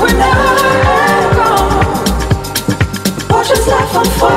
We're gone. Watch this life unfold.